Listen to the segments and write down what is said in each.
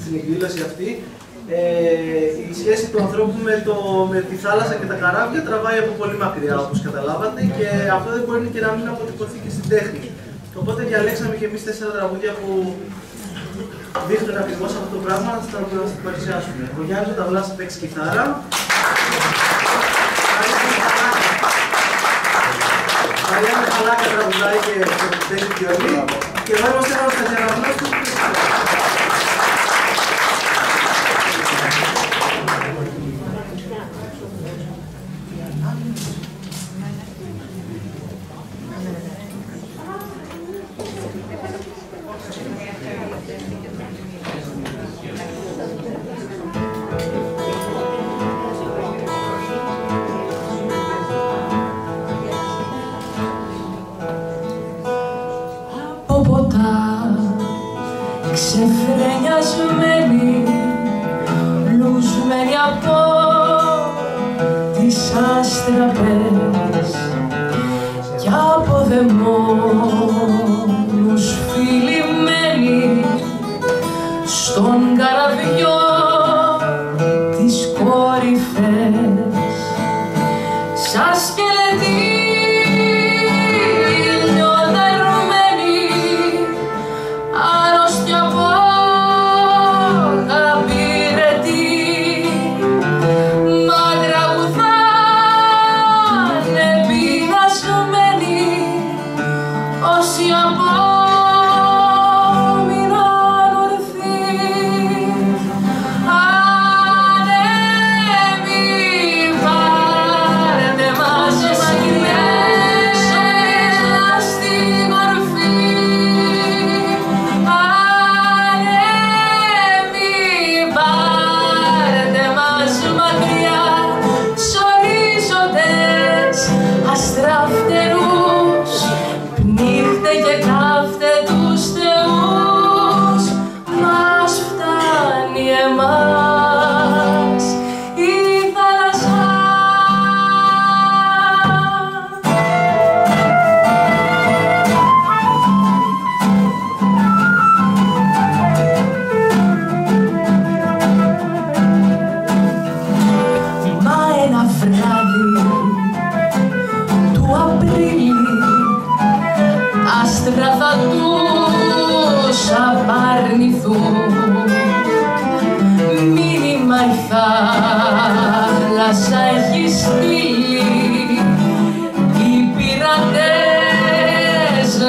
στην εκδήλωση αυτή. Ε, η σχέση του ανθρώπου με, το, με τη θάλασσα και τα καράβια τραβάει από πολύ μακριά όπως καταλάβατε και αυτό δεν μπορεί και να μην αποτυπωθεί και στην τέχνη. Οπότε διαλέξαμε και εμείς τέσσερα τραγούδια που δείχνουν ακριβώς αυτό το πράγμα να τα παρουσιάσουμε. Ο Γιάννης Ταβλάς παίξει κιθάρα. Μαριάννα Χαλάκα τραγουδάει και παίζει βιολί. Και εγώ είμαστε ένας Σταγιαναβλός από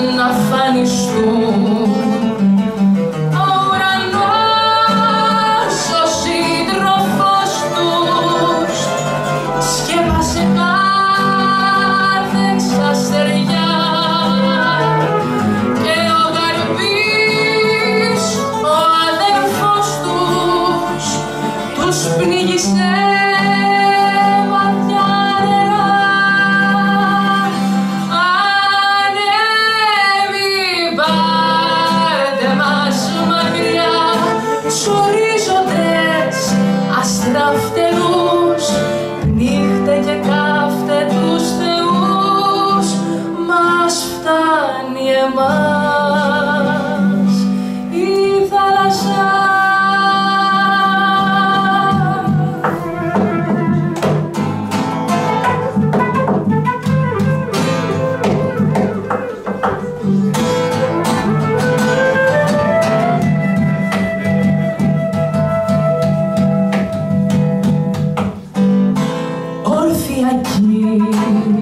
να φανιστούν VIP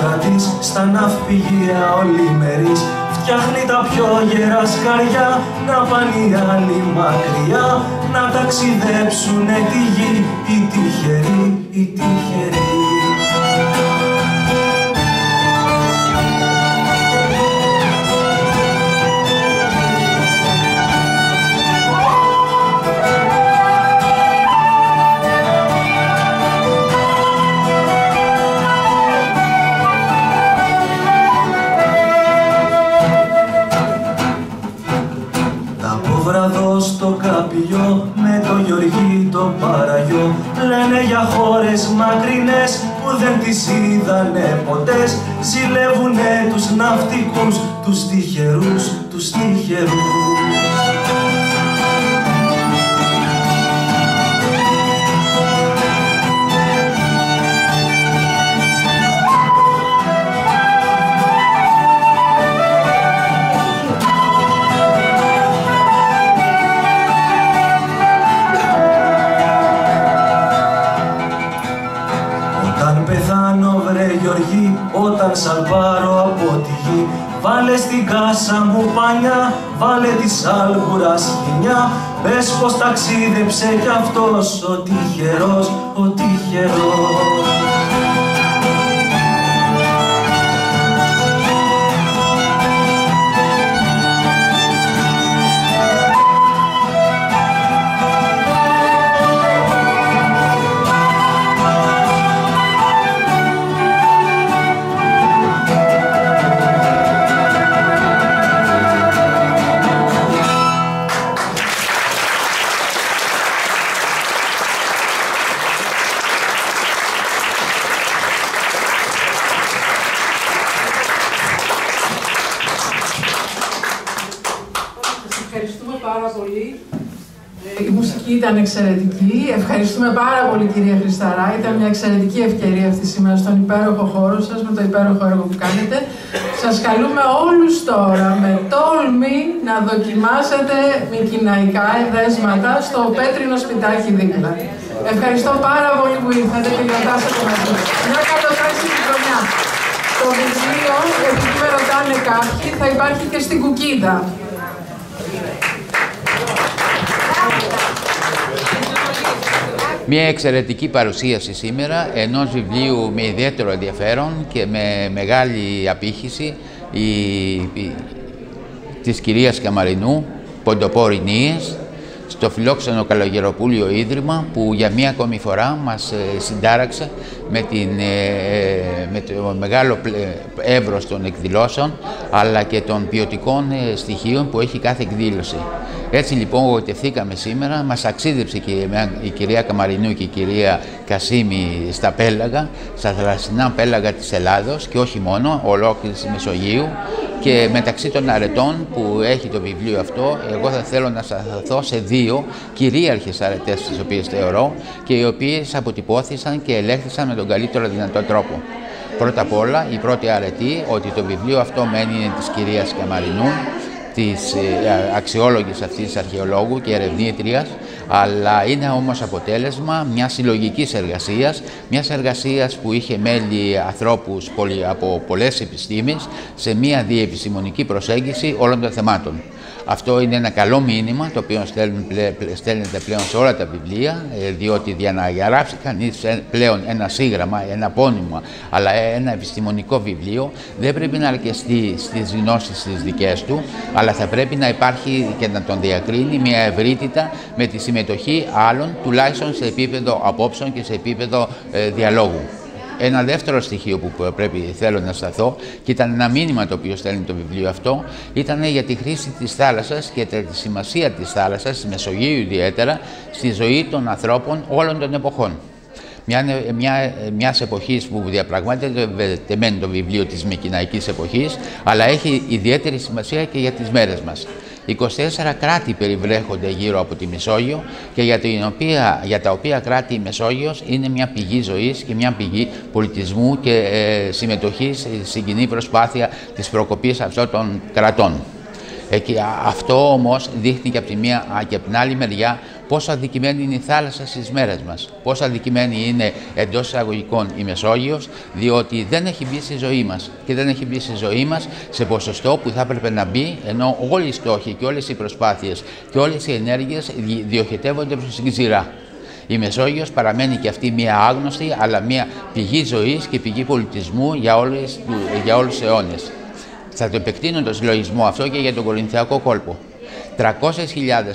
στρατής στα ναυπηγεία ολιμερής φτιάχνει τα πιο γερά σκαριά να πάνε οι άλλοι μακριά. Να ταξιδέψουνε τη γη οι τυχεροί, οι τυχεροί. Λένε για χώρες μακρινές που δεν τις είδανε ποτές. Ζηλεύουνε τους ναυτικούς, τους τυχερούς, τους τυχερούς. βάλε της άλγουρας χινιά, πες πως ταξίδεψε κι αυτός ο τυχερός, ο τυχερός. Ήταν εξαιρετική. Ευχαριστούμε πάρα πολύ κυρία Χρισταρά. Ήταν μια εξαιρετική ευκαιρία αυτή σήμερα στον υπέροχο χώρο σας, με το υπέροχο έργο που κάνετε. Σας καλούμε όλους τώρα με τόλμη να δοκιμάσετε μικυναϊκά εδέσματα στο πέτρινο σπιτάκι δίπλα. Ευχαριστώ πάρα πολύ που ήρθατε και γιορτάσατε μαζί. Μια καλοκαίρι χρονιά. Το βιβλίο, επειδή με ρωτάνε κάποιοι, θα υπάρχει και στην κουκίδα. Μια εξαιρετική παρουσίαση σήμερα ενός βιβλίου με ιδιαίτερο ενδιαφέρον και με μεγάλη απήχηση η, η, της κυρίας Καμαρινού, Ποντοπόρη Νίες, στο φιλόξενο Καλογεροπούλιο Ίδρυμα που για μία ακόμη φορά μας ε, συντάραξε με, την, ε, ε, με το μεγάλο εύρος των εκδηλώσεων αλλά και των ποιοτικών στοιχείων που έχει κάθε εκδήλωση. Έτσι λοιπόν γοητευθήκαμε σήμερα, μας αξίδεψε η κυρία Καμαρινού και η κυρία Κασίμη στα πέλαγα, στα θαλασσινά πέλαγα της Ελλάδος και όχι μόνο, ολόκληρης της Μεσογείου και μεταξύ των αρετών που έχει το βιβλίο αυτό, εγώ θα θέλω να σταθώ σε δύο κυρίαρχες αρετές τις οποίες θεωρώ και οι οποίες αποτυπώθησαν και ελέγχθησαν με τον καλύτερο δυνατό τρόπο. Πρώτα απ' όλα, η πρώτη αρετή, ότι το βιβλίο αυτό μένει είναι της κυρίας Καμαρινού, της ε, αξιόλογης αυτής αρχαιολόγου και ερευνήτριας, αλλά είναι όμως αποτέλεσμα μιας συλλογικής εργασίας, μιας εργασίας που είχε μέλη ανθρώπους από πολλές επιστήμες σε μια διεπιστημονική προσέγγιση όλων των θεμάτων. Αυτό είναι ένα καλό μήνυμα το οποίο στέλνεται πλέον σε όλα τα βιβλία, ε, διότι για να γράψει κανείς πλέον ένα σύγγραμμα, ένα πόνημα, αλλά ένα επιστημονικό βιβλίο, δεν πρέπει να αρκεστεί στις γνώσεις τις δικές του, αλλά θα πρέπει να υπάρχει και να τον διακρίνει μια ευρύτητα με τη συμμετοχή άλλων, τουλάχιστον σε επίπεδο απόψεων και σε επίπεδο ε, διαλόγου. Ένα δεύτερο στοιχείο που πρέπει θέλω να σταθώ και ήταν ένα μήνυμα το οποίο στέλνει το βιβλίο αυτό ήταν για τη χρήση της θάλασσας και τη σημασία της θάλασσας, της Μεσογείου ιδιαίτερα, στη ζωή των ανθρώπων όλων των εποχών. Μια, μια, μιας εποχής που διαπραγματεύεται μεν το βιβλίο της Μικυναϊκής εποχής, αλλά έχει ιδιαίτερη σημασία και για τις μέρες μας. 24 κράτη περιβρέχονται γύρω από τη Μεσόγειο και για, την οποία, για τα οποία κράτη η Μεσόγειος είναι μια πηγή ζωής και μια πηγή πολιτισμού και ε, συμμετοχής στην κοινή προσπάθεια της προκοπής αυτών των κρατών. Ε, αυτό όμως δείχνει και από τη μία και από την άλλη μεριά πόσο αδικημένη είναι η θάλασσα στις μέρες μας, πόσο αδικημένη είναι εντός εισαγωγικών η Μεσόγειος, διότι δεν έχει μπει στη ζωή μας και δεν έχει μπει στη ζωή μας σε ποσοστό που θα έπρεπε να μπει, ενώ όλοι οι στόχοι και όλες οι προσπάθειες και όλες οι ενέργειες διοχετεύονται προς την ξηρά. Η Μεσόγειος παραμένει και αυτή μια άγνωστη, αλλά μια πηγή ζωής και πηγή πολιτισμού για, όλες, για όλους τους αιώνες. Θα το επεκτείνω το συλλογισμό αυτό και για τον Κορινθιακό κόλπο. 300.000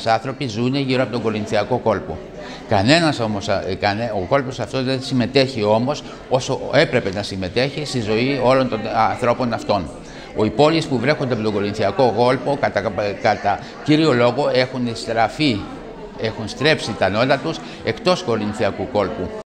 άνθρωποι ζουν γύρω από τον Κορινθιακό κόλπο. Κανένας όμως, ε, ο κόλπος αυτός δεν συμμετέχει όμως όσο έπρεπε να συμμετέχει στη ζωή όλων των ανθρώπων αυτών. Οι πόλεις που βρέχονται από τον Κορινθιακό κόλπο, κατά, κατά κύριο λόγο, έχουν στραφεί, έχουν στρέψει τα νότα τους εκτός Κορινθιακού κόλπου.